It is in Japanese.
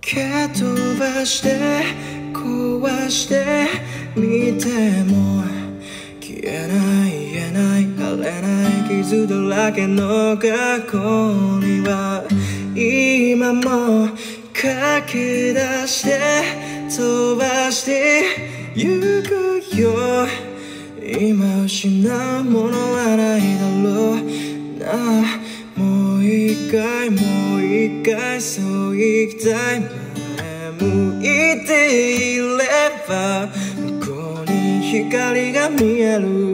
蹴飛ばして壊してみても消えない。言えない。晴れない。傷だらけの過去には今も駆け出して飛ばしてゆくよ今失うものはない。だろうな一回もう一回そう言きたい前向いていれば向こうに光が見える